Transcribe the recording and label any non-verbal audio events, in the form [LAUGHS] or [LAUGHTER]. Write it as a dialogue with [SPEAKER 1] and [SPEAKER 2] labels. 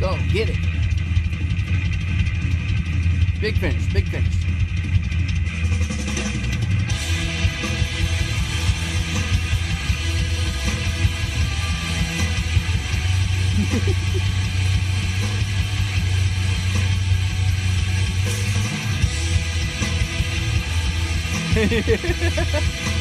[SPEAKER 1] Go, get it. Big finish, big finish. [LAUGHS]